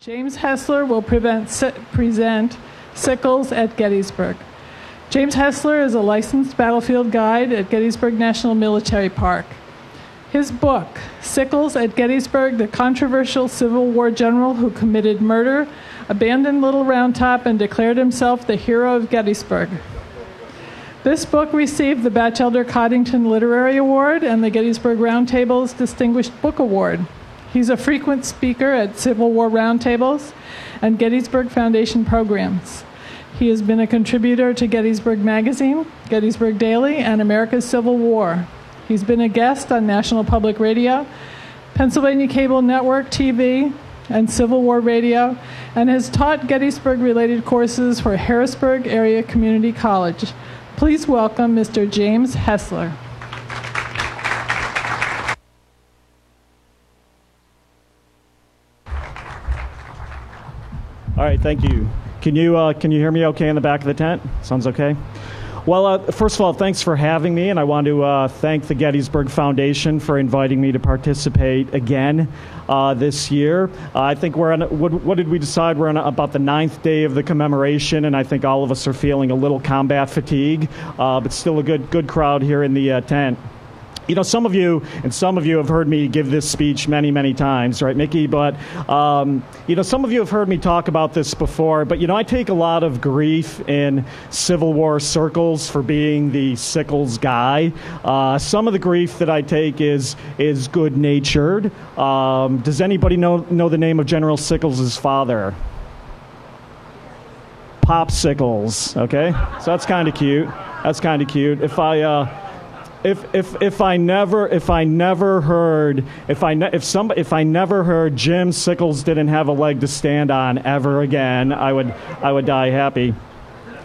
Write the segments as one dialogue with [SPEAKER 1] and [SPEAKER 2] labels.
[SPEAKER 1] James Hessler will present Sickles at Gettysburg. James Hessler is a licensed battlefield guide at Gettysburg National Military Park. His book, Sickles at Gettysburg, the controversial Civil War general who committed murder, abandoned Little Round Top, and declared himself the hero of Gettysburg. This book received the Bachelder Coddington Literary Award and the Gettysburg Roundtable's Distinguished Book Award. He's a frequent speaker at Civil War roundtables and Gettysburg Foundation programs. He has been a contributor to Gettysburg Magazine, Gettysburg Daily, and America's Civil War. He's been a guest on National Public Radio, Pennsylvania Cable Network TV, and Civil War Radio, and has taught Gettysburg related courses for Harrisburg Area Community College. Please welcome Mr. James Hessler.
[SPEAKER 2] All right, thank you. Can you uh, can you hear me okay in the back of the tent? Sounds okay. Well, uh, first of all, thanks for having me, and I want to uh, thank the Gettysburg Foundation for inviting me to participate again uh, this year. Uh, I think we're on, what, what, did we decide? We're on about the ninth day of the commemoration, and I think all of us are feeling a little combat fatigue, uh, but still a good good crowd here in the uh, tent. You know, some of you and some of you have heard me give this speech many, many times, right, Mickey? But, um, you know, some of you have heard me talk about this before, but, you know, I take a lot of grief in Civil War circles for being the Sickles guy. Uh, some of the grief that I take is, is good natured. Um, does anybody know, know the name of General Sickles' father? Popsicles, okay? So that's kind of cute. That's kind of cute. If I, uh, if if if I never if I never heard if I ne- if some if I never heard Jim Sickles didn't have a leg to stand on ever again, I would I would die happy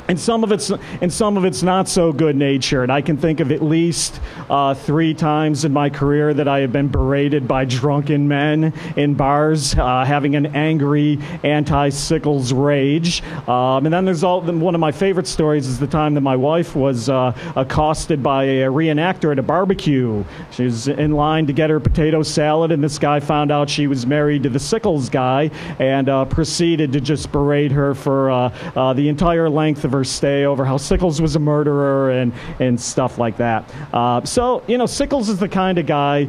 [SPEAKER 2] and some of it's and some of it's not so good natured. I can think of at least uh, three times in my career that I have been berated by drunken men in bars, uh, having an angry anti-sickles rage. Um, and then there's all one of my favorite stories is the time that my wife was uh, accosted by a reenactor at a barbecue. She was in line to get her potato salad, and this guy found out she was married to the Sickles guy and uh, proceeded to just berate her for uh, uh, the entire length of stay over how Sickles was a murderer and, and stuff like that. Uh, so, you know, Sickles is the kind of guy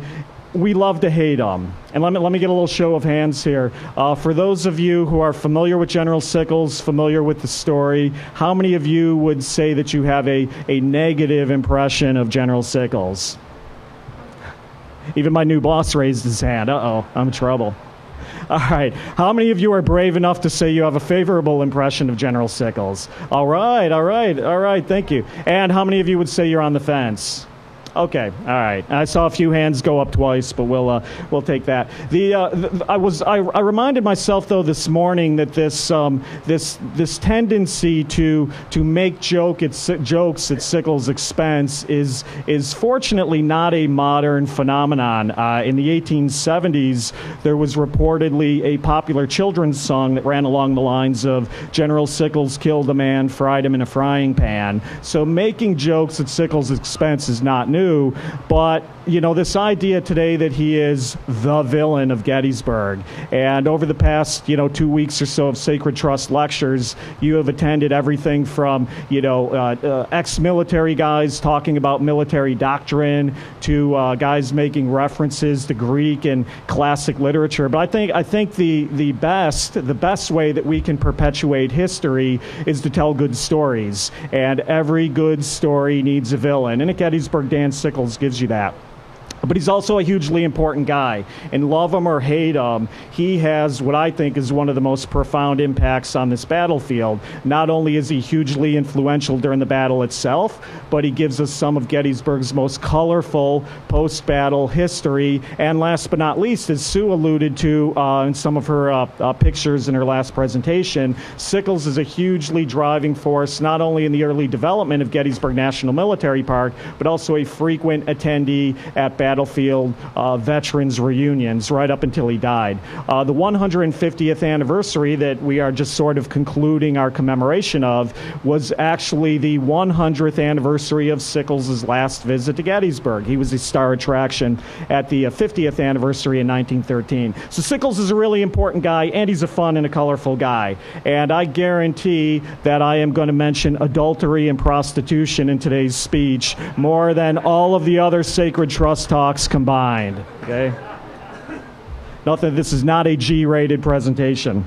[SPEAKER 2] we love to hate him. And let me, let me get a little show of hands here. Uh, for those of you who are familiar with General Sickles, familiar with the story, how many of you would say that you have a, a negative impression of General Sickles? Even my new boss raised his hand. Uh oh, I'm in trouble. All right. How many of you are brave enough to say you have a favorable impression of General Sickles? All right, all right, all right. Thank you. And how many of you would say you're on the fence? Okay, all right. I saw a few hands go up twice, but we'll uh, we'll take that. The, uh, the, I was I, I reminded myself though this morning that this um, this this tendency to to make joke at, jokes at Sickles' expense is is fortunately not a modern phenomenon. Uh, in the 1870s, there was reportedly a popular children's song that ran along the lines of General Sickles killed a man, fried him in a frying pan. So making jokes at Sickles' expense is not new but you know, this idea today that he is the villain of Gettysburg. And over the past, you know, two weeks or so of Sacred Trust lectures, you have attended everything from, you know, uh, uh, ex military guys talking about military doctrine to uh, guys making references to Greek and classic literature. But I think, I think the, the best, the best way that we can perpetuate history is to tell good stories. And every good story needs a villain. And at Gettysburg, Dan Sickles gives you that but he's also a hugely important guy. And love him or hate him, he has what I think is one of the most profound impacts on this battlefield. Not only is he hugely influential during the battle itself, but he gives us some of Gettysburg's most colorful post battle history. And last but not least, as Sue alluded to uh, in some of her uh, uh, pictures in her last presentation, Sickles is a hugely driving force, not only in the early development of Gettysburg National Military Park, but also a frequent attendee at battlefield uh, veterans reunions right up until he died. Uh, the 150th anniversary that we are just sort of concluding our commemoration of was actually the 100th anniversary of Sickles' last visit to Gettysburg. He was a star attraction at the 50th uh, anniversary in 1913. So Sickles is a really important guy, and he's a fun and a colorful guy. And I guarantee that I am going to mention adultery and prostitution in today's speech more than all of the other sacred trust talks combined. Okay? Nothing, this is not a G rated presentation.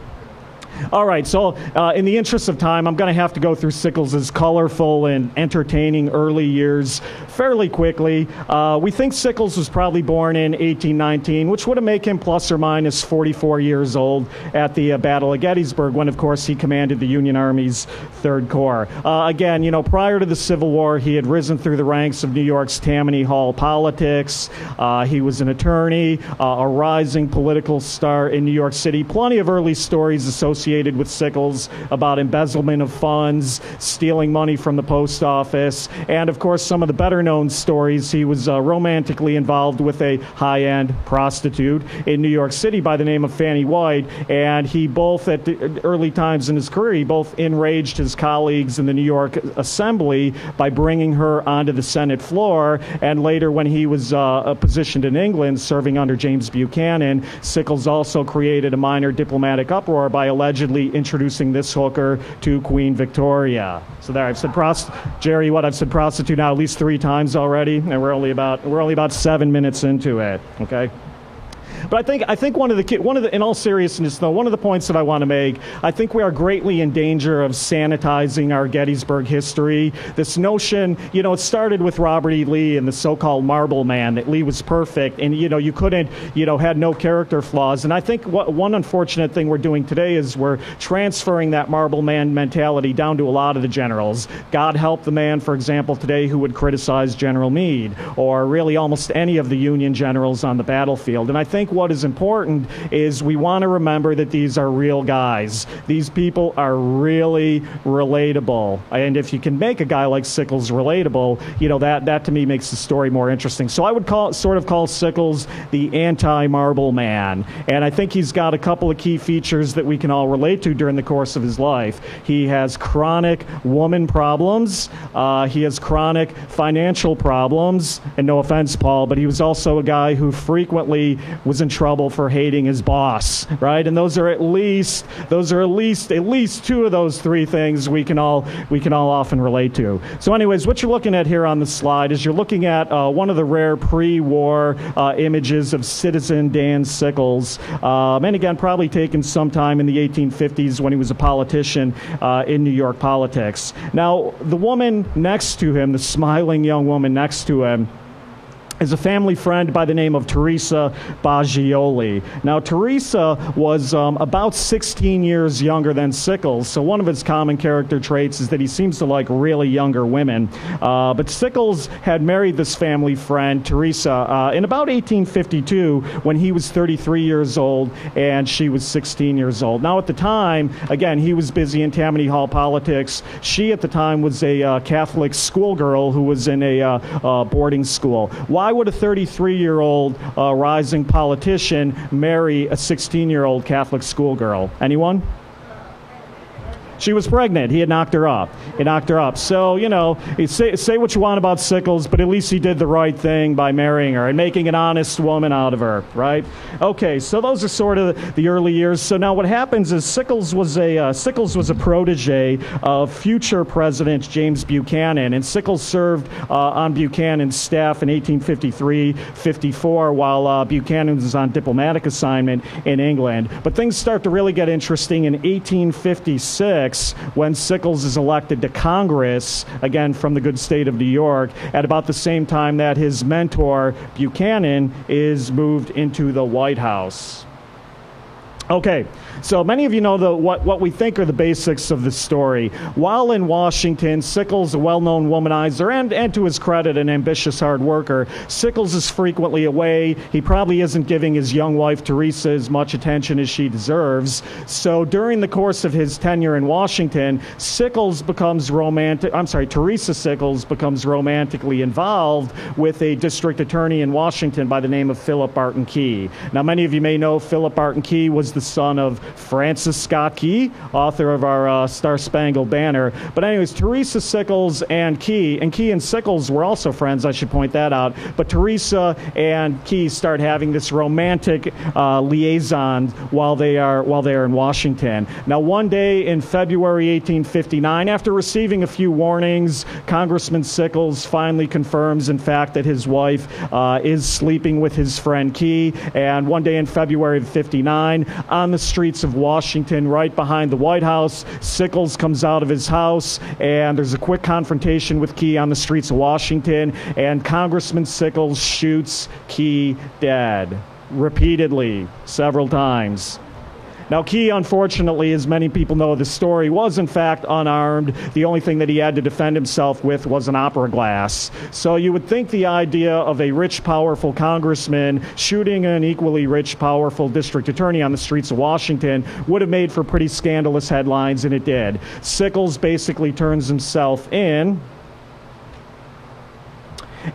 [SPEAKER 2] All right, so uh, in the interest of time, I'm going to have to go through Sickles' colorful and entertaining early years fairly quickly. Uh, we think Sickles was probably born in 1819, which would have made him plus or minus 44 years old at the uh, Battle of Gettysburg, when, of course, he commanded the Union Army's Third Corps. Uh, again, you know, prior to the Civil War, he had risen through the ranks of New York's Tammany Hall politics. Uh, he was an attorney, uh, a rising political star in New York City. Plenty of early stories associated with Sickles about embezzlement of funds, stealing money from the post office, and of course, some of the better known stories. He was uh, romantically involved with a high end prostitute in New York City by the name of Fanny White, and he both, at the early times in his career, he both enraged his colleagues in the New York Assembly by bringing her onto the Senate floor, and later, when he was uh, positioned in England, serving under James Buchanan, Sickles also created a minor diplomatic uproar by allegedly introducing this hooker to Queen Victoria. So there, I've said prost- Jerry, what I've said prostitute now at least three times already, and we're only about we're only about seven minutes into it. Okay. But I think I think one of the one of the in all seriousness though one of the points that I want to make I think we are greatly in danger of sanitizing our Gettysburg history. This notion, you know, it started with Robert E. Lee and the so-called Marble Man that Lee was perfect and you know you couldn't you know had no character flaws. And I think what one unfortunate thing we're doing today is we're transferring that Marble Man mentality down to a lot of the generals. God help the man, for example, today who would criticize General Meade or really almost any of the Union generals on the battlefield. And I think what is important is we want to remember that these are real guys. These people are really relatable. And if you can make a guy like Sickles relatable, you know, that, that to me makes the story more interesting. So I would call sort of call Sickles the anti marble man. And I think he's got a couple of key features that we can all relate to during the course of his life. He has chronic woman problems, uh, he has chronic financial problems. And no offense, Paul, but he was also a guy who frequently was in trouble for hating his boss, right? And those are at least those are at least at least two of those three things we can all we can all often relate to. So, anyways, what you're looking at here on the slide is you're looking at uh, one of the rare pre-war uh, images of Citizen Dan Sickles, um, and again, probably taken sometime in the 1850s when he was a politician uh, in New York politics. Now, the woman next to him, the smiling young woman next to him is a family friend by the name of Teresa Bagioli. Now, Teresa was um, about 16 years younger than Sickles, so one of his common character traits is that he seems to like really younger women. Uh, but Sickles had married this family friend, Teresa, uh, in about 1852 when he was 33 years old and she was 16 years old. Now, at the time, again, he was busy in Tammany Hall politics. She, at the time, was a uh, Catholic schoolgirl who was in a uh, uh, boarding school. Why why would a 33 year old uh, rising politician marry a 16 year old Catholic schoolgirl? Anyone? She was pregnant. He had knocked her up. He knocked her up. So, you know, say, say what you want about Sickles, but at least he did the right thing by marrying her and making an honest woman out of her, right? Okay, so those are sort of the early years. So now what happens is Sickles was a, uh, Sickles was a protege of future President James Buchanan, and Sickles served uh, on Buchanan's staff in 1853 54 while uh, Buchanan was on diplomatic assignment in England. But things start to really get interesting in 1856 when Sickles is elected to Congress, again from the good state of New York, at about the same time that his mentor, Buchanan, is moved into the White House. Okay, so many of you know the, what, what we think are the basics of the story. While in Washington, Sickles, a well known womanizer and, and to his credit, an ambitious hard worker, Sickles is frequently away. He probably isn't giving his young wife, Teresa, as much attention as she deserves. So during the course of his tenure in Washington, Sickles becomes romantic, I'm sorry, Teresa Sickles becomes romantically involved with a district attorney in Washington by the name of Philip Barton Key. Now, many of you may know Philip Barton Key was the the son of Francis Scott Key, author of our uh, Star Spangled Banner. But, anyways, Teresa Sickles and Key, and Key and Sickles were also friends, I should point that out. But Teresa and Key start having this romantic uh, liaison while they are while they are in Washington. Now, one day in February 1859, after receiving a few warnings, Congressman Sickles finally confirms, in fact, that his wife uh, is sleeping with his friend Key. And one day in February of 59, on the streets of Washington, right behind the White House. Sickles comes out of his house, and there's a quick confrontation with Key on the streets of Washington, and Congressman Sickles shoots Key dead repeatedly, several times. Now, Key, unfortunately, as many people know the story, was in fact unarmed. The only thing that he had to defend himself with was an opera glass. So you would think the idea of a rich, powerful congressman shooting an equally rich, powerful district attorney on the streets of Washington would have made for pretty scandalous headlines, and it did. Sickles basically turns himself in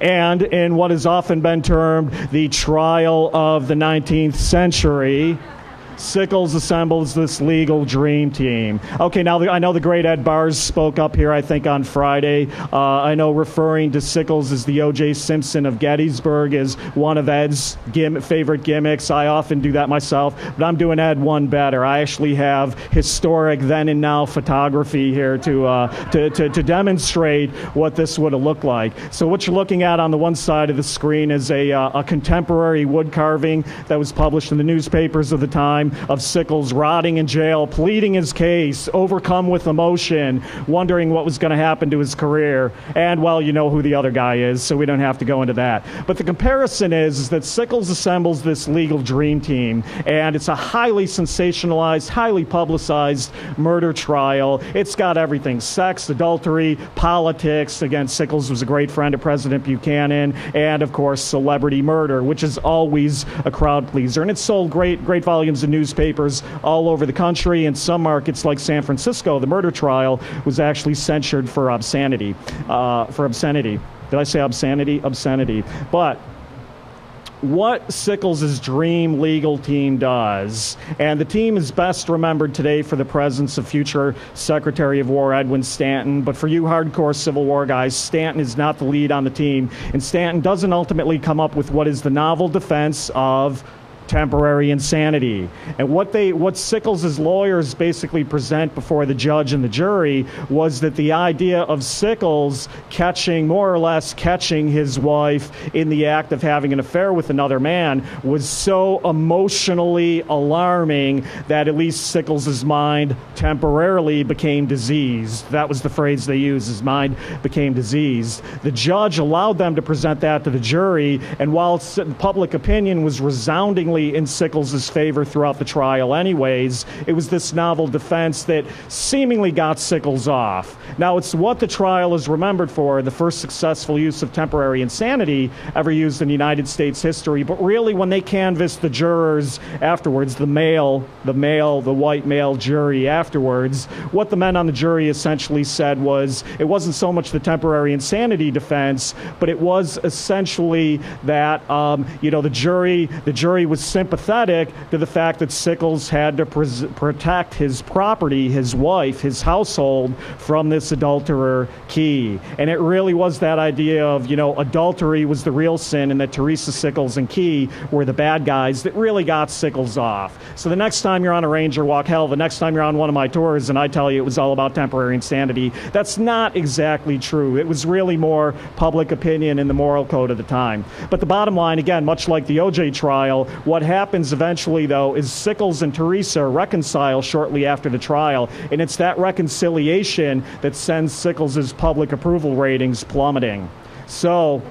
[SPEAKER 2] and in what has often been termed the trial of the 19th century. Sickles assembles this legal dream team. Okay, now the, I know the great Ed Bearss spoke up here, I think, on Friday. Uh, I know referring to Sickles as the O.J. Simpson of Gettysburg is one of Ed's gim- favorite gimmicks. I often do that myself, but I'm doing Ed one better. I actually have historic then and now photography here to, uh, to, to, to, demonstrate what this would have looked like. So, what you're looking at on the one side of the screen is a, uh, a contemporary wood carving that was published in the newspapers of the time time of Sickles rotting in jail, pleading his case, overcome with emotion, wondering what was going to happen to his career. And, well, you know who the other guy is, so we don't have to go into that. But the comparison is, is that Sickles assembles this legal dream team, and it's a highly sensationalized, highly publicized murder trial. It's got everything sex, adultery, politics. Again, Sickles was a great friend of President Buchanan, and, of course, celebrity murder, which is always a crowd pleaser. And it sold great, great volumes of newspapers all over the country. In some markets like San Francisco, the murder trial was actually censured for obscenity. Uh, for obscenity. Did I say obscenity? Obscenity. But what Sickles' dream legal team does. And the team is best remembered today for the presence of future Secretary of War Edwin Stanton. But for you hardcore Civil War guys, Stanton is not the lead on the team. And Stanton doesn't ultimately come up with what is the novel defense of temporary insanity. And what they what Sickles' lawyers basically present before the judge and the jury was that the idea of Sickles catching more or less catching his wife in the act of having an affair with another man was so emotionally alarming that at least Sickles' mind temporarily became diseased. That was the phrase they used, his mind became diseased. The judge allowed them to present that to the jury, and while public opinion was resoundingly in Sickles' favor throughout the trial, anyways. It was this novel defense that seemingly got Sickles off. Now, it's what the trial is remembered for the first successful use of temporary insanity ever used in United States history. But really, when they canvassed the jurors afterwards, the male, the male, the white male jury afterwards, what the men on the jury essentially said was it wasn't so much the temporary insanity defense, but it was essentially that um, you know the jury the jury was sympathetic to the fact that Sickles had to protect his property, his wife, his household from this adulterer Key. And it really was that idea of, you know, adultery was the real sin and that Teresa Sickles and Key were the bad guys that really got Sickles off. So the next time you're on a Ranger Walk, hell, the next time you're on one of my tours and I tell you it was all about temporary insanity, that's not exactly true. It was really more public opinion and the moral code of the time. But the bottom line, again, much like the OJ trial, what happens eventually, though, is Sickles and Teresa reconcile shortly after the trial, and it's that reconciliation that sends Sickles' public approval ratings plummeting. So,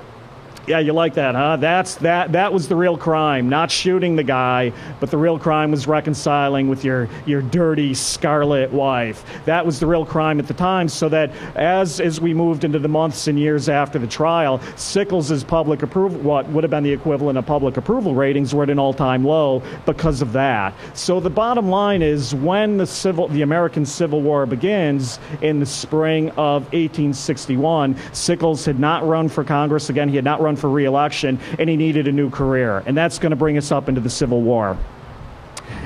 [SPEAKER 2] Yeah, you like that, huh? That's that that was the real crime, not shooting the guy, but the real crime was reconciling with your your dirty scarlet wife. That was the real crime at the time so that as as we moved into the months and years after the trial, Sickles' public approval what would have been the equivalent of public approval ratings were at an all-time low because of that. So the bottom line is when the civil the American Civil War begins in the spring of 1861, Sickles had not run for Congress again, he had not run run for reelection, and he needed a new career. And that's going to bring us up into the Civil War.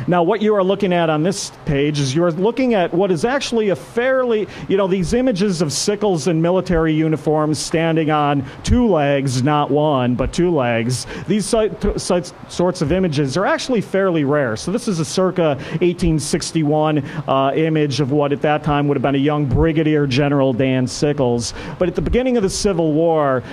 [SPEAKER 2] Now, what you are looking at on this page is you're looking at what is actually a fairly, you know, these images of sickles and military uniforms standing on two legs, not one, but two legs. These sorts of images are actually fairly rare. So, this is a circa 1861 uh, image of what at that time would have been a young Brigadier General Dan Sickles. But at the beginning of the Civil War,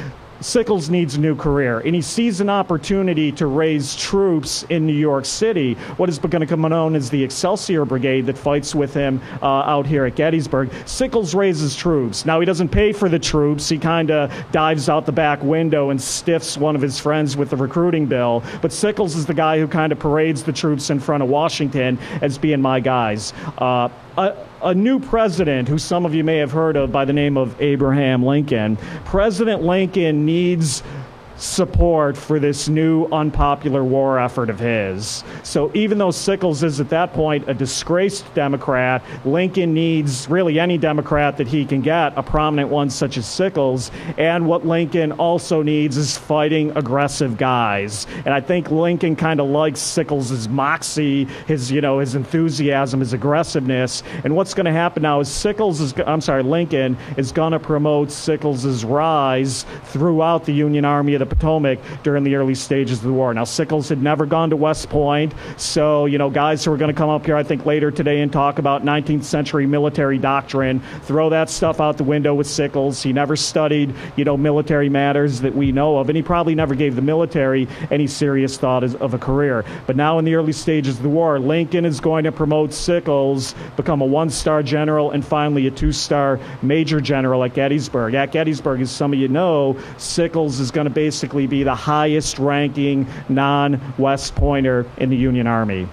[SPEAKER 2] Sickles needs a new career, and he sees an opportunity to raise troops in New York City, what is going to become known as the Excelsior Brigade that fights with him uh, out here at Gettysburg. Sickles raises troops. Now, he doesn't pay for the troops. He kind of dives out the back window and stiffs one of his friends with the recruiting bill. But Sickles is the guy who kind of parades the troops in front of Washington as being my guys. Uh, a, a new president, who some of you may have heard of by the name of Abraham Lincoln, President Lincoln needs support for this new unpopular war effort of his. So even though Sickles is at that point a disgraced Democrat, Lincoln needs really any Democrat that he can get, a prominent one such as Sickles. And what Lincoln also needs is fighting aggressive guys. And I think Lincoln kind of likes Sickles' moxie, his you know his enthusiasm, his aggressiveness. And what's going to happen now is Sickles is I'm sorry Lincoln is going to promote Sickles' rise throughout the Union Army of the the Potomac during the early stages of the war. Now, Sickles had never gone to West Point, so, you know, guys who are going to come up here, I think, later today and talk about 19th century military doctrine, throw that stuff out the window with Sickles. He never studied, you know, military matters that we know of, and he probably never gave the military any serious thought of a career. But now, in the early stages of the war, Lincoln is going to promote Sickles, become a one star general, and finally a two star major general at Gettysburg. At Gettysburg, as some of you know, Sickles is going to basically basically be the highest ranking non West Pointer in the Union Army.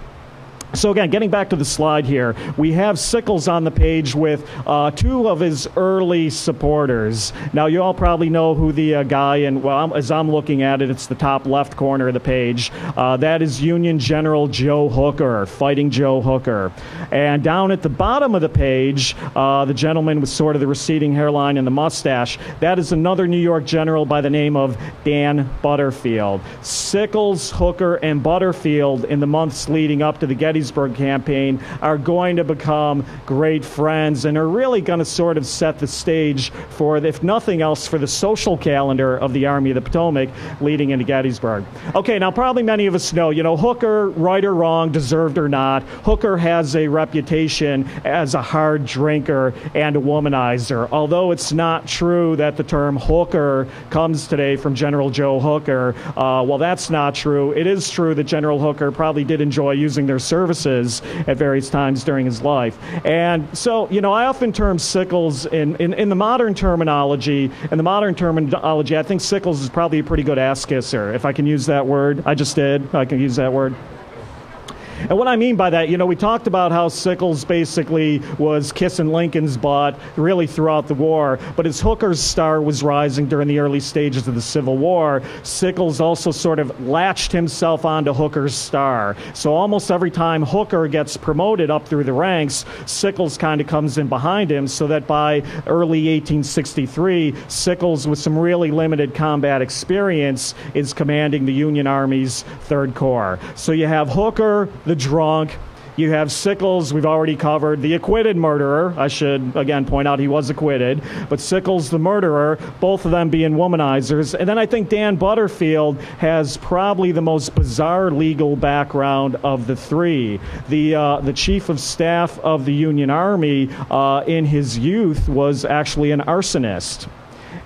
[SPEAKER 2] So again, getting back to the slide here, we have Sickles on the page with uh, two of his early supporters. Now, you all probably know who the uh, guy, and well, as I'm looking at it, it's the top left corner of the page. Uh, that is Union General Joe Hooker, fighting Joe Hooker. And down at the bottom of the page, uh, the gentleman with sort of the receding hairline and the mustache, that is another New York general by the name of Dan Butterfield. Sickles, Hooker, and Butterfield in the months leading up to the Gettysburg Gettysburg campaign are going to become great friends and are really going to sort of set the stage for, if nothing else, for the social calendar of the Army of the Potomac leading into Gettysburg. Okay, now probably many of us know, you know, Hooker, right or wrong, deserved or not, Hooker has a reputation as a hard drinker and a womanizer. Although it's not true that the term hooker comes today from General Joe Hooker, uh, well, that's not true. It is true that General Hooker probably did enjoy using their service services at various times during his life. And so, you know, I often term Sickles in, in, in the modern terminology, in the modern terminology, I think Sickles is probably a pretty good ass kisser, if I can use that word. I just did. I can use that word. And what I mean by that, you know, we talked about how Sickles basically was kissing Lincoln's butt really throughout the war, but as Hooker's star was rising during the early stages of the Civil War, Sickles also sort of latched himself onto Hooker's star. So almost every time Hooker gets promoted up through the ranks, Sickles kind of comes in behind him so that by early 1863, Sickles, with some really limited combat experience, is commanding the Union Army's Third Corps. So you have Hooker, the the drunk. You have Sickles, we've already covered. The acquitted murderer, I should again point out he was acquitted, but Sickles, the murderer, both of them being womanizers. And then I think Dan Butterfield has probably the most bizarre legal background of the three. The, uh, the chief of staff of the Union Army uh, in his youth was actually an arsonist.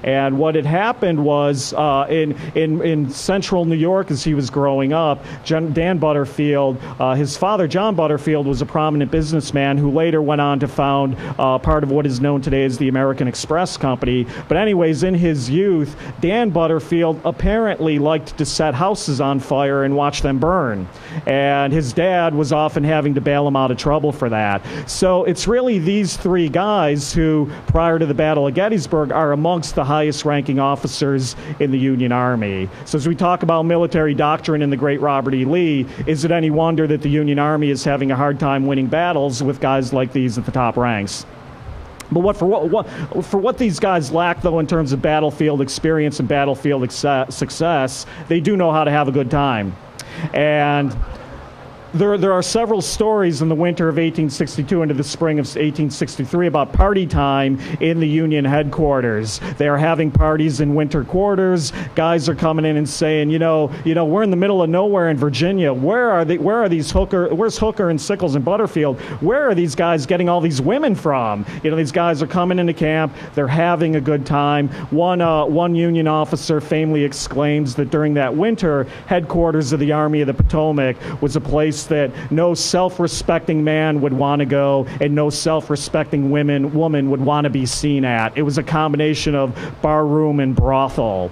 [SPEAKER 2] And what had happened was uh, in, in, in central New York as he was growing up, Dan Butterfield, uh, his father, John Butterfield, was a prominent businessman who later went on to found uh, part of what is known today as the American Express Company. But, anyways, in his youth, Dan Butterfield apparently liked to set houses on fire and watch them burn. And his dad was often having to bail him out of trouble for that. So it's really these three guys who, prior to the Battle of Gettysburg, are amongst the highest ranking officers in the Union Army. So as we talk about military doctrine in the great Robert E. Lee, is it any wonder that the Union Army is having a hard time winning battles with guys like these at the top ranks? But what for what, what, for what these guys lack though in terms of battlefield experience and battlefield success, they do know how to have a good time. And there, there are several stories in the winter of 1862 into the spring of 1863 about party time in the Union headquarters. They are having parties in winter quarters. Guys are coming in and saying, you know, you know, we're in the middle of nowhere in Virginia. Where are they? Where are these Hooker? Where's Hooker and Sickles and Butterfield? Where are these guys getting all these women from? You know, these guys are coming into camp. They're having a good time. One uh, one Union officer famously exclaims that during that winter, headquarters of the Army of the Potomac was a place that no self-respecting man would want to go and no self-respecting women woman would want to be seen at. It was a combination of barroom and brothel.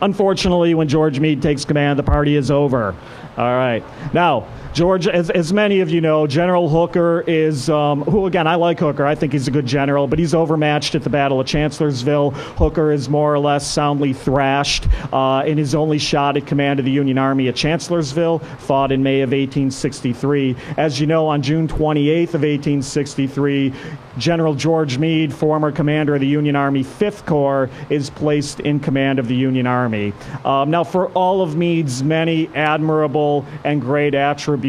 [SPEAKER 2] Unfortunately, when George Meade takes command, the party is over. All right. Now, George, as, as many of you know, General Hooker is, um, who again, I like Hooker. I think he's a good general, but he's overmatched at the Battle of Chancellorsville. Hooker is more or less soundly thrashed uh, in his only shot at command of the Union Army at Chancellorsville, fought in May of 1863. As you know, on June 28th of 1863, General George Meade, former commander of the Union Army 5th Corps, is placed in command of the Union Army. Um, now, for all of Meade's many admirable and great attributes,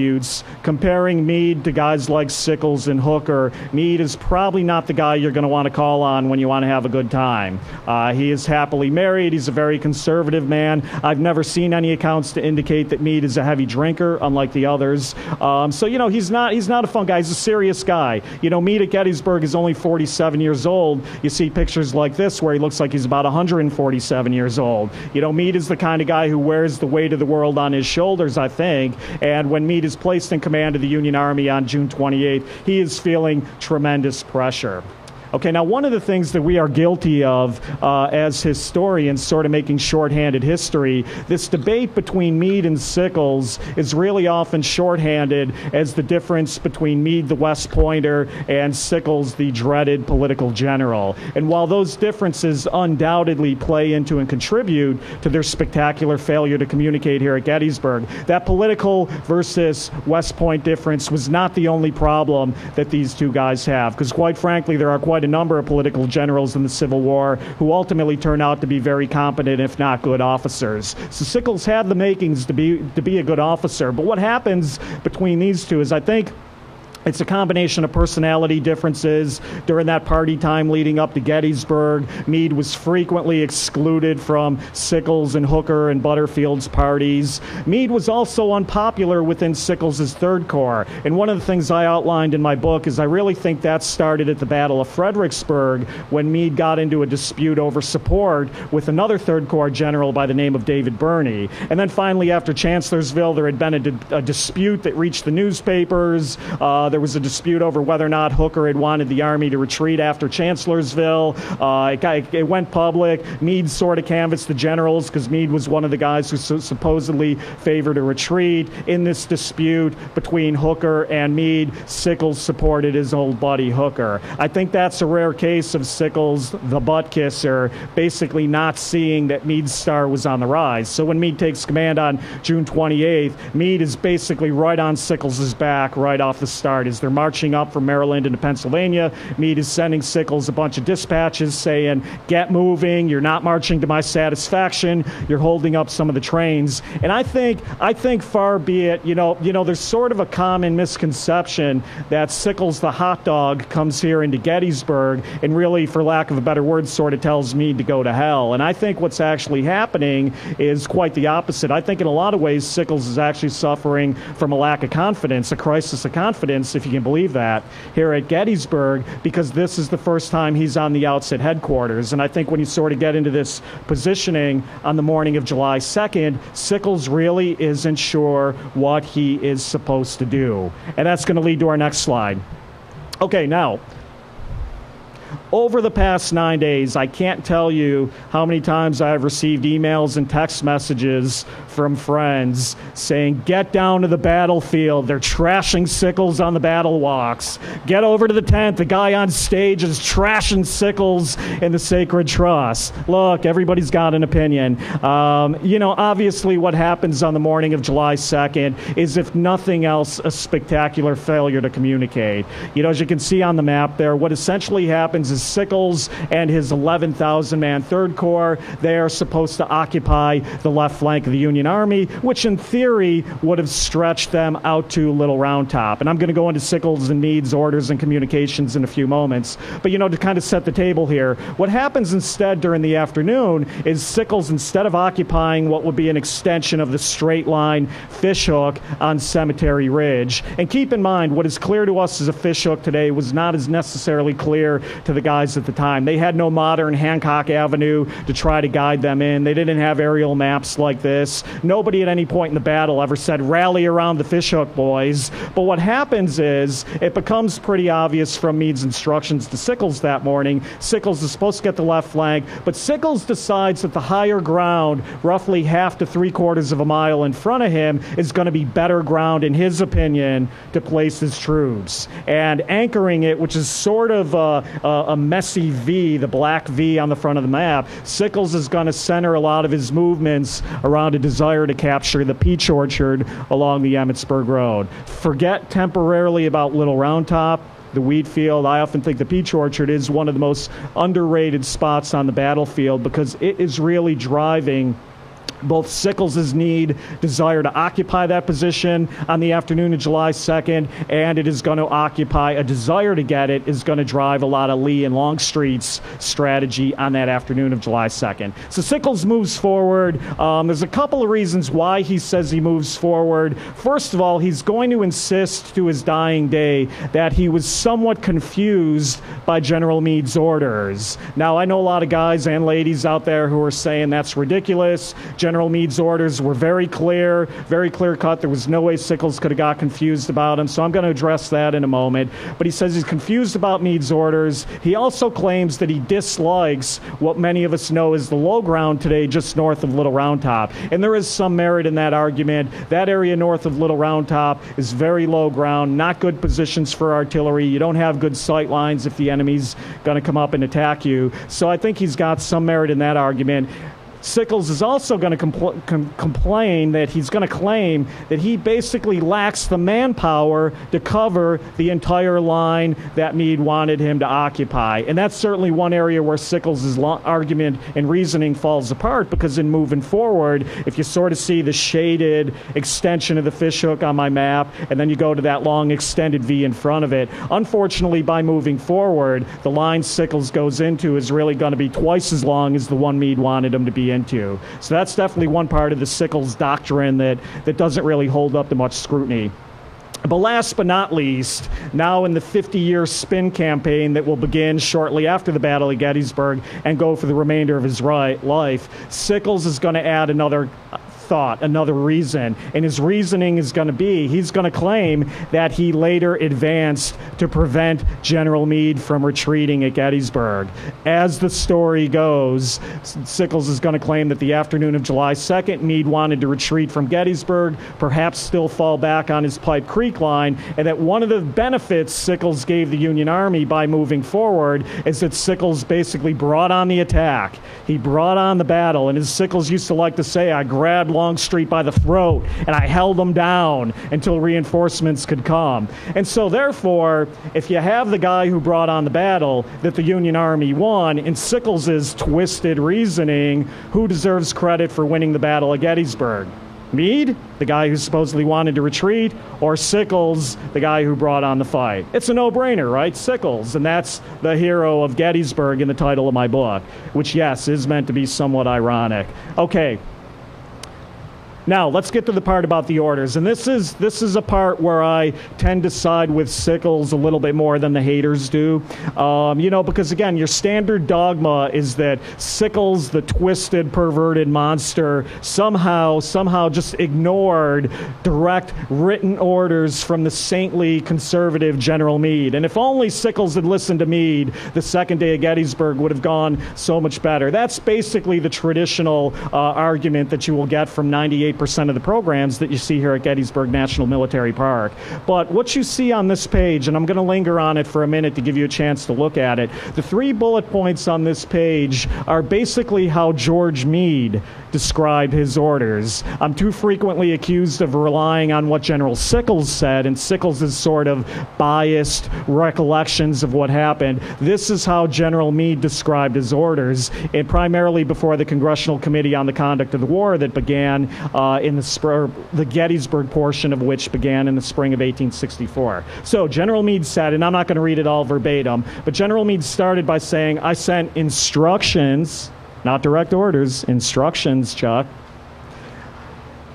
[SPEAKER 2] comparing Meade to guys like Sickles and Hooker, Meade is probably not the guy you're going to want to call on when you want to have a good time. Uh, he is happily married. He's a very conservative man. I've never seen any accounts to indicate that Meade is a heavy drinker, unlike the others. Um, so you know he's not he's not a fun guy. He's a serious guy. You know Meade at Gettysburg is only 47 years old, you see pictures like this where he looks like he's about 147 years old. You know, Meade is the kind of guy who wears the weight of the world on his shoulders, I think. And when Meade is placed in command of the Union Army on June 28th, he is feeling tremendous pressure. Okay, now one of the things that we are guilty of uh, as historians, sort of making shorthanded history, this debate between Meade and Sickles is really often shorthanded as the difference between Meade, the West Pointer, and Sickles, the dreaded political general. And while those differences undoubtedly play into and contribute to their spectacular failure to communicate here at Gettysburg, that political versus West Point difference was not the only problem that these two guys have. Because quite frankly, there are quite quite a number of political generals in the Civil War who ultimately turned out to be very competent, if not good officers. So Sickles had the makings to be to be a good officer. But what happens between these two is, I think it's a combination of personality differences. During that party time leading up to Gettysburg, Meade was frequently excluded from Sickles and Hooker and Butterfield's parties. Meade was also unpopular within Sickles' Third Corps. And one of the things I outlined in my book is I really think that started at the Battle of Fredericksburg when Meade got into a dispute over support with another Third Corps general by the name of David Birney. And then finally, after Chancellorsville, there had been a, a dispute that reached the newspapers. Uh, there was a dispute over whether or not Hooker had wanted the Army to retreat after Chancellorsville. Uh, it, it, went public. Meade sort of canvassed the generals because Meade was one of the guys who su- supposedly favored a retreat. In this dispute between Hooker and Meade, Sickles supported his old buddy Hooker. I think that's a rare case of Sickles, the butt kisser, basically not seeing that Meade's star was on the rise. So when Meade takes command on June 28th, Meade is basically right on Sickles' back right off the start as they're marching up from Maryland into Pennsylvania. Meade is sending Sickles a bunch of dispatches saying, Get moving, you're not marching to my satisfaction, you're holding up some of the trains. And I think I think far be it, you know, you know, there's sort of a common misconception that Sickles the hot dog comes here into Gettysburg and really, for lack of a better word, sort of tells Meade to go to hell. And I think what's actually happening is quite the opposite. I think in a lot of ways Sickles is actually suffering from a lack of confidence, a crisis of confidence If you can believe that, here at Gettysburg, because this is the first time he's on the outs at headquarters. And I think when you sort of get into this positioning on the morning of July 2nd, Sickles really isn't sure what he is supposed to do. And that's going to lead to our next slide. Okay, now, over the past nine days, I can't tell you how many times I've received emails and text messages from friends saying, Get down to the battlefield. They're trashing Sickles on the battle walks. Get over to the tent. The guy on stage is trashing Sickles in the Sacred Trust. Look, everybody's got an opinion. Um, you know, obviously, what happens on the morning of July 2nd is, if nothing else, a spectacular failure to communicate. You know, as you can see on the map there, what essentially happens is Sickles and his 11,000 man Third Corps, they are supposed to occupy the left flank of the Union Army, which in theory would have stretched them out to Little Round Top. And I'm going to go into Sickles and Meade's orders and communications in a few moments. But, you know, to kind of set the table here, what happens instead during the afternoon is Sickles, instead of occupying what would be an extension of the straight line fishhook on Cemetery Ridge, and keep in mind, what is clear to us as a fishhook today was not as necessarily clear to the guys at the time. They had no modern Hancock Avenue to try to guide them in. They didn't have aerial maps like this. Nobody at any point in the battle ever said, rally around the fishhook, boys. But what happens is it becomes pretty obvious from Meade's instructions to Sickles that morning. Sickles is supposed to get the left flank, but Sickles decides that the higher ground, roughly half to three quarters of a mile in front of him, is going to be better ground, in his opinion, to place his troops. And anchoring it, which is sort of a, a, messy V, the black V on the front of the map, Sickles is going to center a lot of his movements around a desire to capture the peach orchard along the Emmitsburg Road. Forget temporarily about Little Round Top the wheat field. I often think the peach orchard is one of the most underrated spots on the battlefield because it is really driving both Sickles' need, desire to occupy that position on the afternoon of July 2nd, and it is going to occupy a desire to get it, is going to drive a lot of Lee and Longstreet's strategy on that afternoon of July 2nd. So Sickles moves forward. Um, there's a couple of reasons why he says he moves forward. First of all, he's going to insist to his dying day that he was somewhat confused by General Meade's orders. Now, I know a lot of guys and ladies out there who are saying that's ridiculous. General General Meade's orders were very clear, very clear cut. There was no way Sickles could have got confused about them. So I'm going to address that in a moment. But he says he's confused about Meade's orders. He also claims that he dislikes what many of us know as the low ground today, just north of Little Round Top. And there is some merit in that argument. That area north of Little Round Top is very low ground, not good positions for artillery. You don't have good sight lines if the enemy's going to come up and attack you. So I think he's got some merit in that argument. Sickles is also going to compl- com- complain that he's going to claim that he basically lacks the manpower to cover the entire line that Meade wanted him to occupy. And that's certainly one area where Sickles' lo- argument and reasoning falls apart because in moving forward, if you sort of see the shaded extension of the fishhook on my map, and then you go to that long extended V in front of it, unfortunately, by moving forward, the line Sickles goes into is really going to be twice as long as the one Meade wanted him to be into. So that's definitely one part of the Sickles doctrine that, that doesn't really hold up to much scrutiny. But last but not least, now in the 50 year spin campaign that will begin shortly after the Battle of Gettysburg and go for the remainder of his life, Sickles is going to add another thought, another reason. And his reasoning is going to be he's going to claim that he later advanced to prevent General Meade from retreating at Gettysburg. As the story goes, Sickles is going to claim that the afternoon of July 2nd, Meade wanted to retreat from Gettysburg, perhaps still fall back on his Pipe Creek line, and that one of the benefits Sickles gave the Union Army by moving forward is that Sickles basically brought on the attack. He brought on the battle, and as Sickles used to like to say, I grabbed Longstreet by the throat and I held him down until reinforcements could come. And so, therefore, if you have the guy who brought on the battle that the Union Army won, in Sickles' twisted reasoning, who deserves credit for winning the Battle of Gettysburg? Meade, the guy who supposedly wanted to retreat, or Sickles, the guy who brought on the fight? It's a no brainer, right? Sickles. And that's the hero of Gettysburg in the title of my book, which, yes, is meant to be somewhat ironic. Okay, Now let's get to the part about the orders, and this is this is a part where I tend to side with Sickles a little bit more than the haters do. Um, you know, because again, your standard dogma is that Sickles, the twisted, perverted monster, somehow somehow just ignored direct written orders from the saintly conservative General Meade. And if only Sickles had listened to Meade, the second day of Gettysburg would have gone so much better. That's basically the traditional uh, argument that you will get from 98 percent of the programs that you see here at Gettysburg National Military Park. But what you see on this page, and I'm going to linger on it for a minute to give you a chance to look at it, the three bullet points on this page are basically how George Meade described his orders. I'm too frequently accused of relying on what General Sickles said, and Sickles' sort of biased recollections of what happened. This is how General Meade described his orders, and primarily before the Congressional Committee on the Conduct of the War that began uh, Uh, in the, spur, the Gettysburg portion of which began in the spring of 1864. So General Meade said, and I'm not going to read it all verbatim, but General Meade started by saying, I sent instructions not direct orders, instructions, Chuck.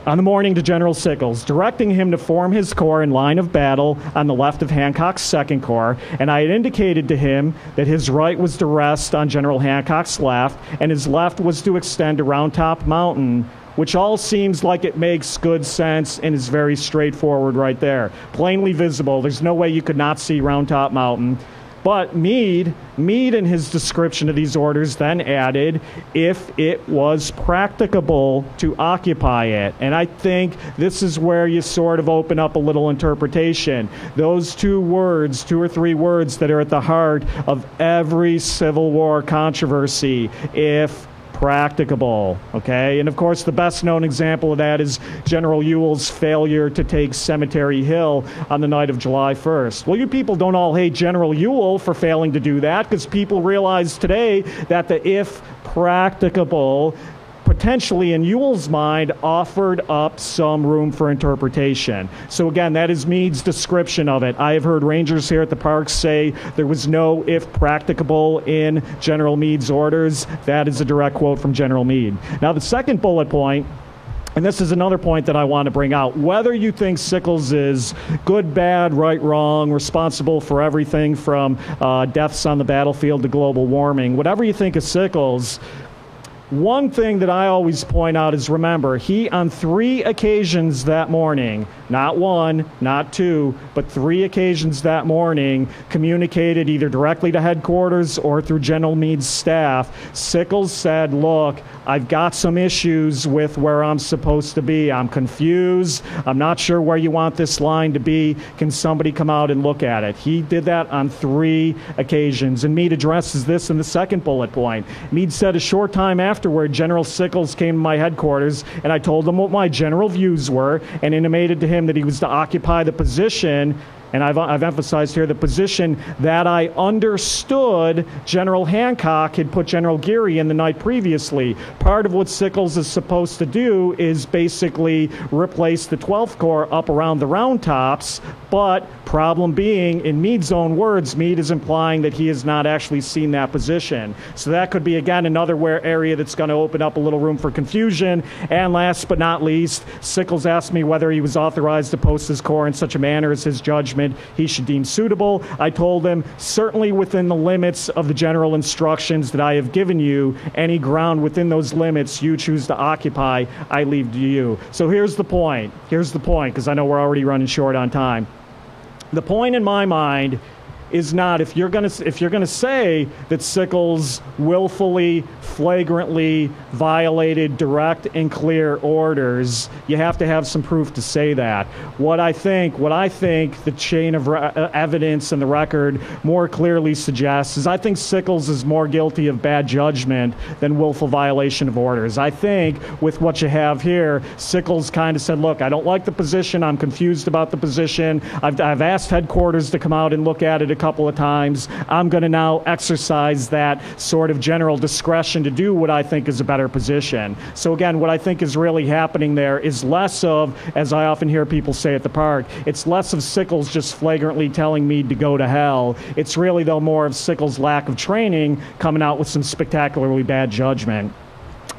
[SPEAKER 2] On the morning to General Sickles, directing him to form his corps in line of battle on the left of Hancock's Second Corps, and I had indicated to him that his right was to rest on General Hancock's left, and his left was to extend to Round Top Mountain which all seems like it makes good sense and is very straightforward right there. Plainly visible. There's no way you could not see Round Top Mountain. But Meade, Meade in his description of these orders then added, if it was practicable to occupy it. And I think this is where you sort of open up a little interpretation. Those two words, two or three words that are at the heart of every Civil War controversy, if practicable. Okay, and of course, the best known example of that is General Ewell's failure to take Cemetery Hill on the night of July 1st. Well, you people don't all hate General Ewell for failing to do that because people realize today that the if practicable potentially, in Ewell's mind, offered up some room for interpretation. So, again, that is Meade's description of it. I have heard rangers here at the park say there was no if practicable in General Meade's orders. That is a direct quote from General Meade. Now, the second bullet point. And this is another point that I want to bring out. Whether you think Sickles is good, bad, right, wrong, responsible for everything from uh, deaths on the battlefield to global warming, whatever you think of Sickles, one thing that I always point out is remember, he on three occasions that morning, not one, not two, but three occasions that morning, communicated either directly to headquarters or through General Meade's staff. Sickles said, Look, I've got some issues with where I'm supposed to be. I'm confused. I'm not sure where you want this line to be. Can somebody come out and look at it? He did that on three occasions. And Meade addresses this in the second bullet point. Meade said a short time afterward, General Sickles came to my headquarters, and I told him what my general views were and intimated to him that he was to occupy the position and I've, I've emphasized here the position that I understood General Hancock had put General Geary in the night previously. Part of what Sickles is supposed to do is basically replace the 12th Corps up around the round tops, but problem being, in Meade's own words, Meade is implying that he has not actually seen that position. So that could be, again, another where area that's going to open up a little room for confusion. And last but not least, Sickles asked me whether he was authorized to post his corps in such a manner as his judgment he should deem suitable. I told him, certainly within the limits of the general instructions that I have given you, any ground within those limits you choose to occupy, I leave to you. So here's the point. Here's the point, because I know we're already running short on time. The point in my mind is not if you're going to if you're going to say that Sickles willfully, flagrantly violated direct and clear orders, you have to have some proof to say that. What I think, what I think the chain of re- uh, evidence and the record more clearly suggests is I think Sickles is more guilty of bad judgment than willful violation of orders. I think with what you have here, Sickles kind of said, "Look, I don't like the position. I'm confused about the position. I've, I've asked headquarters to come out and look at it." Couple of times. I'm going to now exercise that sort of general discretion to do what I think is a better position. So, again, what I think is really happening there is less of, as I often hear people say at the park, it's less of Sickles just flagrantly telling me to go to hell. It's really, though, more of Sickles' lack of training coming out with some spectacularly bad judgment.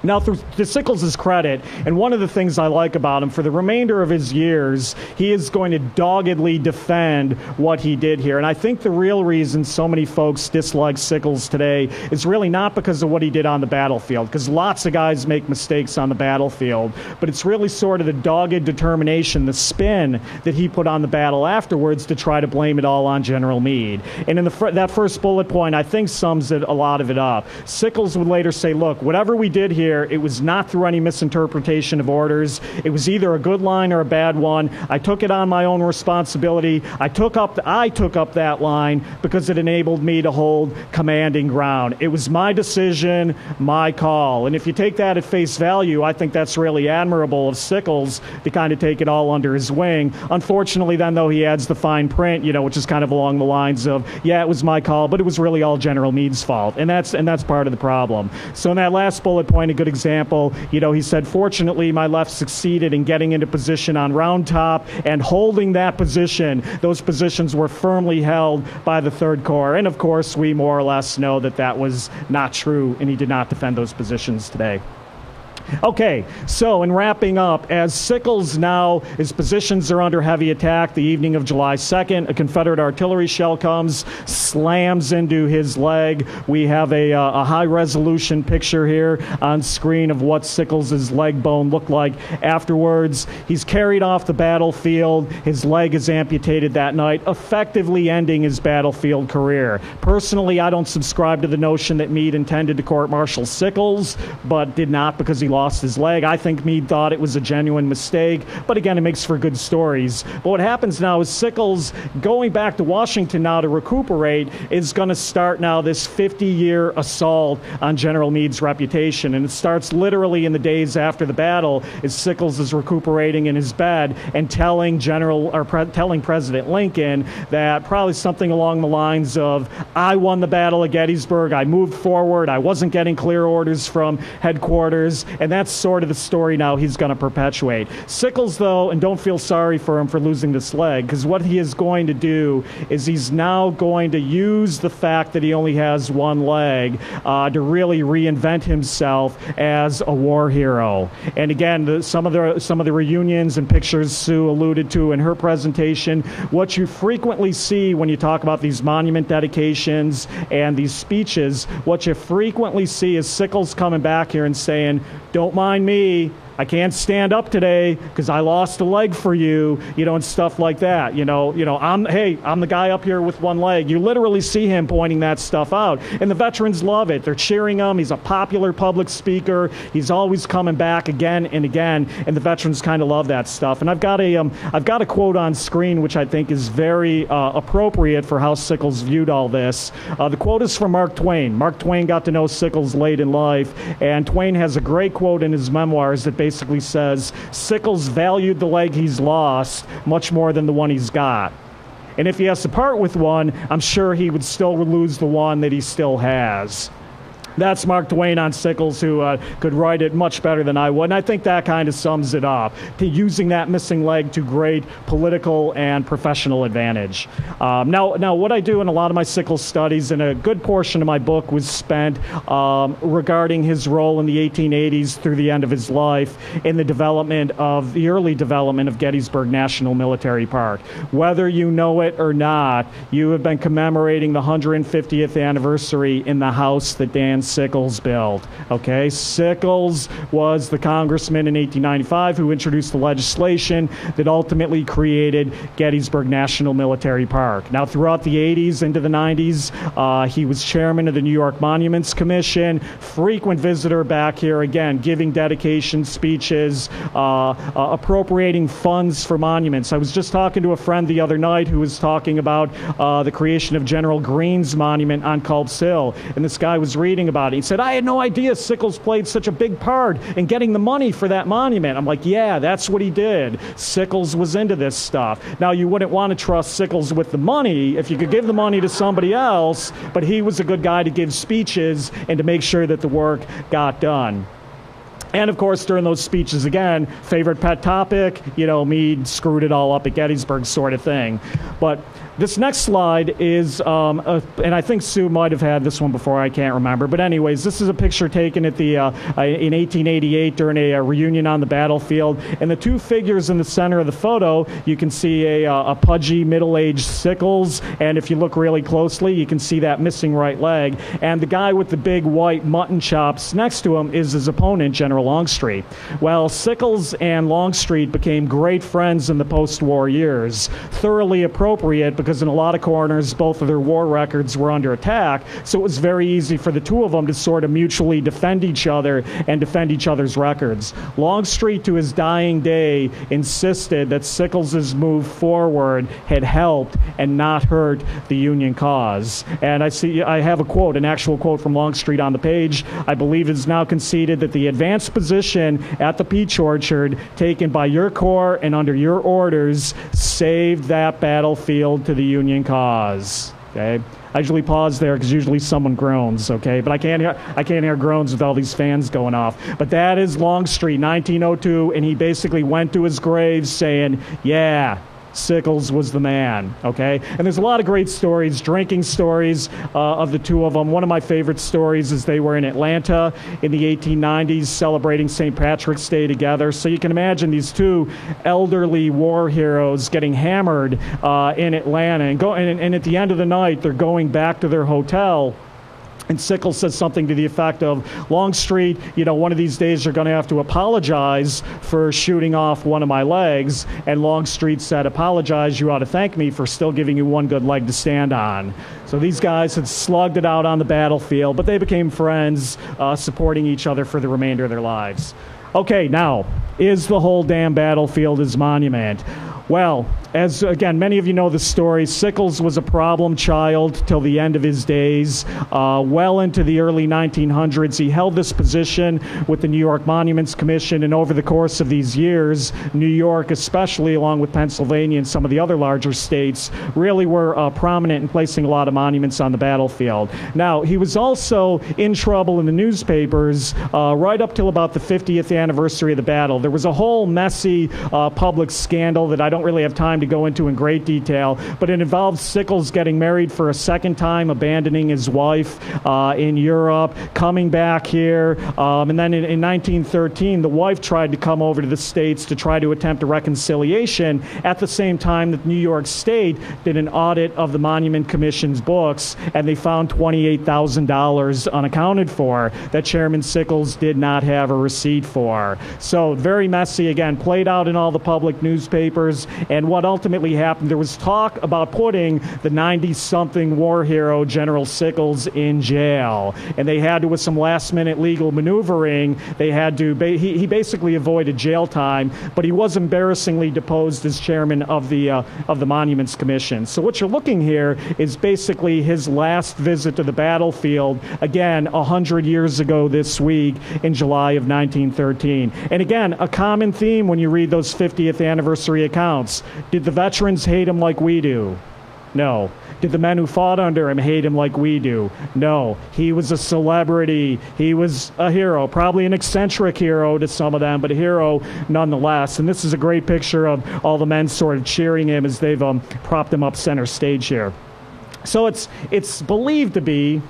[SPEAKER 2] Now, to Sickles' credit, and one of the things I like about him, for the remainder of his years, he is going to doggedly defend what he did here. And I think the real reason so many folks dislike Sickles today is really not because of what he did on the battlefield, because lots of guys make mistakes on the battlefield, but it's really sort of the dogged determination, the spin that he put on the battle afterwards to try to blame it all on General Meade. And in the fr- that first bullet point, I think sums it, a lot of it up. Sickles would later say, look, whatever we did here, it was not through any misinterpretation of orders. It was either a good line or a bad one. I took it on my own responsibility. I took up I took up that line because it enabled me to hold commanding ground. It was my decision, my call. And if you take that at face value, I think that's really admirable of Sickles to kind of take it all under his wing. Unfortunately, then though he adds the fine print, you know, which is kind of along the lines of, yeah, it was my call, but it was really all General Meade's fault, and that's and that's part of the problem. So in that last bullet point, good example. You know, he said, fortunately, my left succeeded in getting into position on round top and holding that position. Those positions were firmly held by the Third Corps. And of course, we more or less know that that was not true, and he did not defend those positions today. Okay, so in wrapping up, as Sickles now, his positions are under heavy attack the evening of July 2nd, a Confederate artillery shell comes, slams into his leg. We have a, uh, a high resolution picture here on screen of what Sickles' leg bone looked like afterwards. He's carried off the battlefield. His leg is amputated that night, effectively ending his battlefield career. Personally, I don't subscribe to the notion that Meade intended to court martial Sickles, but did not because he lost lost his leg. I think Meade thought it was a genuine mistake, but again, it makes for good stories. But what happens now is Sickles going back to Washington now to recuperate is going to start now this 50 year assault on General Meade's reputation. And it starts literally in the days after the battle as Sickles is recuperating in his bed and telling General or pre- telling President Lincoln that probably something along the lines of, I won the battle of Gettysburg, I moved forward, I wasn't getting clear orders from headquarters, and and that's sort of the story now he's going to perpetuate. Sickles, though, and don't feel sorry for him for losing this leg, because what he is going to do is he's now going to use the fact that he only has one leg uh, to really reinvent himself as a war hero. And again, the, some of the some of the reunions and pictures Sue alluded to in her presentation, what you frequently see when you talk about these monument dedications and these speeches, what you frequently see is Sickles coming back here and saying, don't mind me. I can't stand up today because I lost a leg for you, you know, and stuff like that. You know, you know, I'm hey, I'm the guy up here with one leg. You literally see him pointing that stuff out, and the veterans love it. They're cheering him. He's a popular public speaker. He's always coming back again and again, and the veterans kind of love that stuff. And I've got a um, I've got a quote on screen which I think is very uh, appropriate for how Sickles viewed all this. Uh, the quote is from Mark Twain. Mark Twain got to know Sickles late in life, and Twain has a great quote in his memoirs that basically basically says Sickles valued the leg he's lost much more than the one he's got. And if he has to part with one, I'm sure he would still lose the one that he still has. That's Mark Twain on Sickles, who uh, could write it much better than I would. And I think that kind of sums it up to using that missing leg to great political and professional advantage. Um, now, now, what I do in a lot of my Sickles studies, and a good portion of my book was spent um, regarding his role in the 1880s through the end of his life in the development of the early development of Gettysburg National Military Park. Whether you know it or not, you have been commemorating the 150th anniversary in the house that Dan Sickles built. Okay, Sickles was the congressman in 1895 who introduced the legislation that ultimately created Gettysburg National Military Park. Now, throughout the 80s into the 90s, uh, he was chairman of the New York Monuments Commission, frequent visitor back here, again, giving dedication speeches, uh, uh, appropriating funds for monuments. I was just talking to a friend the other night who was talking about uh, the creation of General Greene's monument on Culp's Hill, and this guy was reading about about it. He said, I had no idea Sickles played such a big part in getting the money for that monument. I'm like, yeah, that's what he did. Sickles was into this stuff. Now, you wouldn't want to trust Sickles with the money if you could give the money to somebody else, but he was a good guy to give speeches and to make sure that the work got done. And of course, during those speeches, again, favorite pet topic, you know, Meade screwed it all up at Gettysburg, sort of thing. But this next slide is, um, a, and I think Sue might have had this one before. I can't remember, but anyways, this is a picture taken at the uh, in 1888 during a, a, reunion on the battlefield. And the two figures in the center of the photo, you can see a, uh, a pudgy middle-aged Sickles, and if you look really closely, you can see that missing right leg. And the guy with the big white mutton chops next to him is his opponent, General Longstreet. Well, Sickles and Longstreet became great friends in the post-war years, thoroughly appropriate because because in a lot of corners, both of their war records were under attack. So it was very easy for the two of them to sort of mutually defend each other and defend each other's records. Longstreet, to his dying day, insisted that Sickles' move forward had helped and not hurt the Union cause. And I see, I have a quote, an actual quote from Longstreet on the page. I believe it is now conceded that the advanced position at the Peach Orchard, taken by your corps and under your orders, saved that battlefield to the The union cause. Okay. I usually pause there because usually someone groans, okay? But I can't hear I can't hear groans with all these fans going off. But that is Longstreet, 1902, and he basically went to his grave saying, "Yeah, Sickles was the man, okay? And there's a lot of great stories, drinking stories uh, of the two of them. One of my favorite stories is they were in Atlanta in the 1890s celebrating St. Patrick's Day together. So you can imagine these two elderly war heroes getting hammered uh, in Atlanta. And, go, and, and at the end of the night, they're going back to their hotel and Sickles says something to the effect of Longstreet, you know, one of these days you're going to have to apologize for shooting off one of my legs. And Longstreet said, Apologize, you ought to thank me for still giving you one good leg to stand on. So these guys had slugged it out on the battlefield, but they became friends, uh, supporting each other for the remainder of their lives. Okay, now, is the whole damn battlefield his monument? Well, as again, many of you know the story, Sickles was a problem child till the end of his days. Uh, well into the early 1900s, he held this position with the New York Monuments Commission, and over the course of these years, New York, especially along with Pennsylvania and some of the other larger states, really were uh, prominent in placing a lot of monuments on the battlefield. Now, he was also in trouble in the newspapers uh, right up till about the 50th anniversary of the battle. There was a whole messy uh, public scandal that I don't don't really have time to go into in great detail, but it involves Sickles getting married for a second time, abandoning his wife uh, in Europe, coming back here. Um, and then in, in 1913, the wife tried to come over to the States to try to attempt a reconciliation at the same time that New York State did an audit of the Monument Commission's books, and they found $28,000 unaccounted for that Chairman Sickles did not have a receipt for. So, very messy, again, played out in all the public newspapers. And what ultimately happened, there was talk about putting the 90 something war hero, General Sickles, in jail. And they had to, with some last minute legal maneuvering, they had to, he, he basically avoided jail time, but he was embarrassingly deposed as chairman of the, uh, of the Monuments Commission. So what you're looking here is basically his last visit to the battlefield, again, 100 years ago this week in July of 1913. And again, a common theme when you read those 50th anniversary accounts counts. Did the veterans hate him like we do? No. Did the men who fought under him hate him like we do? No. He was a celebrity. He was a hero, probably an eccentric hero to some of them, but a hero nonetheless. And this is a great picture of all the men sort of cheering him as they've um, propped him up center stage here. So it's it's believed to be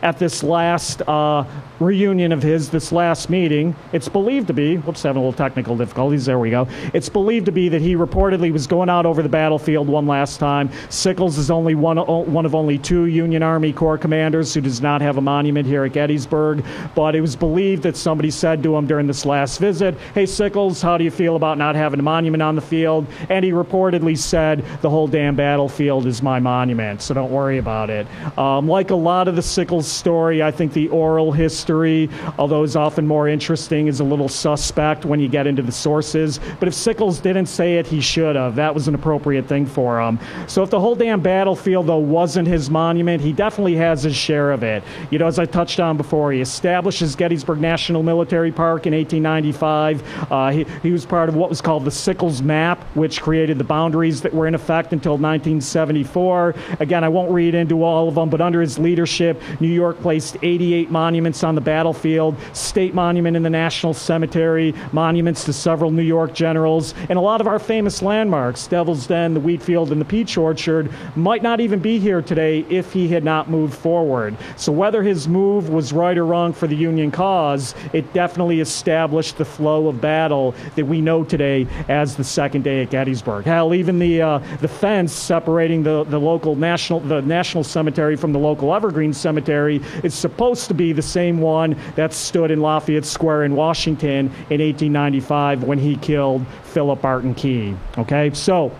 [SPEAKER 2] at this last uh, reunion of his, this last meeting. It's believed to be, whoops, having a little technical difficulties. There we go. It's believed to be that he reportedly was going out over the battlefield one last time. Sickles is only one, one of only two Union Army Corps commanders who does not have a monument here at Gettysburg. But it was believed that somebody said to him during this last visit, Hey, Sickles, how do you feel about not having a monument on the field? And he reportedly said, The whole damn battlefield is my monument, so don't worry about it. Um, like a lot of the Sickles story, I think the oral history history, although is often more interesting, is a little suspect when you get into the sources. But if Sickles didn't say it, he should have. That was an appropriate thing for him. So if the whole damn battlefield, though, wasn't his monument, he definitely has his share of it. You know, as I touched on before, he establishes Gettysburg National Military Park in 1895. Uh, he, he was part of what was called the Sickles Map, which created the boundaries that were in effect until 1974. Again, I won't read into all of them, but under his leadership, New York placed 88 monuments on the battlefield, state monument in the National Cemetery, monuments to several New York generals, and a lot of our famous landmarks, Devil's Den, the wheat field, and the peach orchard, might not even be here today if he had not moved forward. So whether his move was right or wrong for the Union cause, it definitely established the flow of battle that we know today as the second day at Gettysburg. Hell, even the uh, the fence separating the, the local national the national cemetery from the local Evergreen Cemetery is supposed to be the same one that stood in Lafayette Square in Washington in 1895 when he killed Philip Barton Key. Okay, so.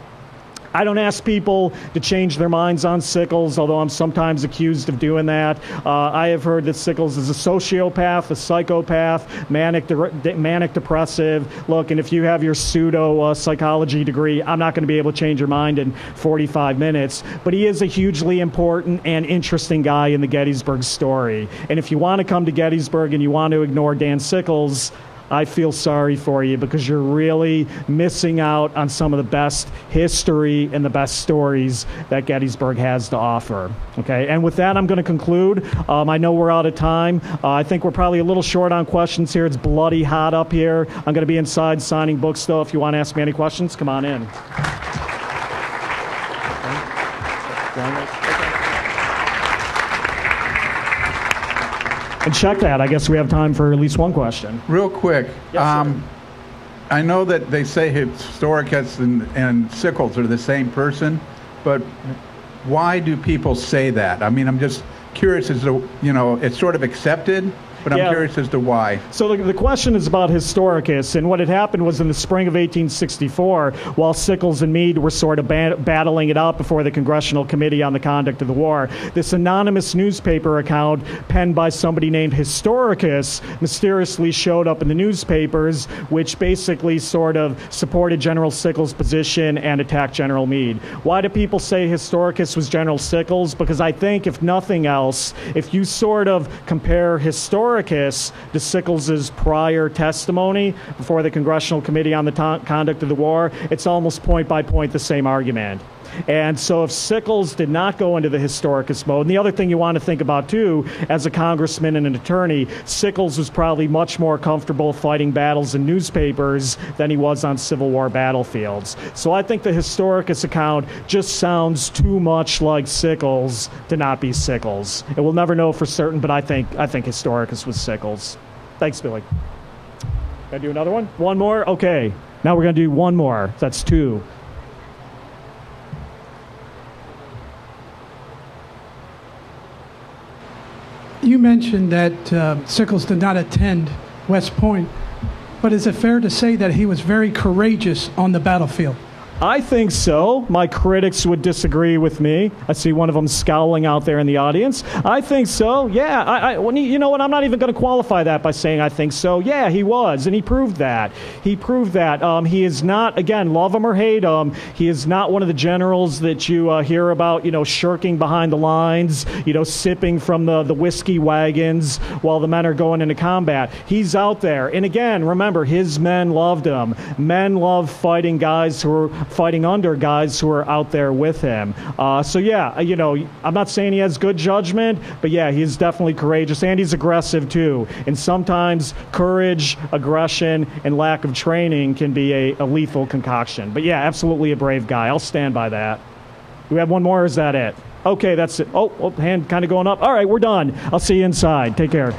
[SPEAKER 2] I don't ask people to change their minds on Sickles, although I'm sometimes accused of doing that. Uh, I have heard that Sickles is a sociopath, a psychopath, manic, de- manic depressive. Look, and if you have your pseudo uh, psychology degree, I'm not going to be able to change your mind in 45 minutes. But he is a hugely important and interesting guy in the Gettysburg story. And if you want to come to Gettysburg and you want to ignore Dan Sickles, I feel sorry for you because you're really missing out on some of the best history and the best stories that Gettysburg has to offer. Okay, and with that, I'm going to conclude. Um, I know we're out of time. Uh, I think we're probably a little short on questions here. It's bloody hot up here. I'm going to be inside signing books, though. If you want to ask me any questions, come on in. And check that. I guess we have time for at least one question.
[SPEAKER 3] Real quick.
[SPEAKER 2] Yes,
[SPEAKER 3] um, I know that they say Historicus and, and Sickles are the same person, but why do people say that? I mean, I'm just curious as to, you know, it's sort of accepted, but I'm
[SPEAKER 2] Yeah.
[SPEAKER 3] curious as to why.
[SPEAKER 2] So the, the question is about Historicus, and what had happened was in the spring of 1864, while Sickles and Meade were sort of ba- battling it out before the Congressional Committee on the Conduct of the War, this anonymous newspaper account penned by somebody named Historicus mysteriously showed up in the newspapers, which basically sort of supported General Sickles' position and attacked General Meade. Why do people say Historicus was General Sickles? Because I think, if nothing else, if you sort of compare Historicus to Sickles' prior testimony before the Congressional Committee on the Conduct of the War, it's almost point by point the same argument. And so, if Sickles did not go into the historicus mode, and the other thing you want to think about too, as a congressman and an attorney, Sickles was probably much more comfortable fighting battles in newspapers than he was on Civil War battlefields. So, I think the historicus account just sounds too much like Sickles to not be Sickles. And we'll never know for certain, but I think I think historicus was Sickles. Thanks, Billy. Gonna do another one? One more? Okay. Now we're gonna do one more. That's two.
[SPEAKER 4] Mentioned that uh, Sickles did not attend West Point, but is it fair to say that he was very courageous on the battlefield?
[SPEAKER 2] I think so. My critics would disagree with me. I see one of them scowling out there in the audience. I think so. Yeah. I, I, you know what? I'm not even going to qualify that by saying I think so. Yeah, he was, and he proved that. He proved that. Um, he is not, again, love him or hate him, he is not one of the generals that you uh, hear about, you know, shirking behind the lines, you know, sipping from the, the whiskey wagons while the men are going into combat. He's out there. And again, remember, his men loved him. Men love fighting guys who are fighting under guys who are out there with him. Uh, so, yeah, you know, I'm not saying he has good judgment, but yeah, he's definitely courageous and he's aggressive too. And sometimes courage, aggression, and lack of training can be a, a lethal concoction. But yeah, absolutely a brave guy. I'll stand by that. We have one more or is that it? Okay, that's it. Oh, oh hand kind of going up. All right, we're done. I'll see you inside. Take care.